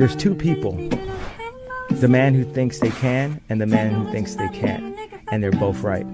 There's two people the man who thinks they can and the man who thinks they can't. And they're both right.